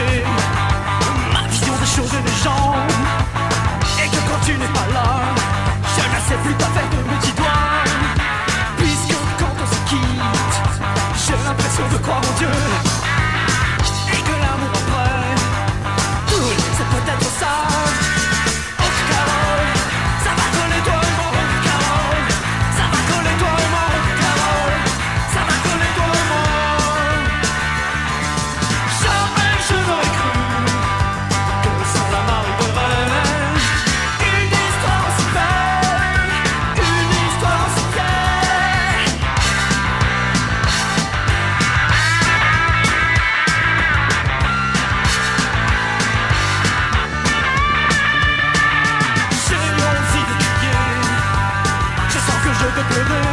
changer. Ma vision des choses et des gens. je te.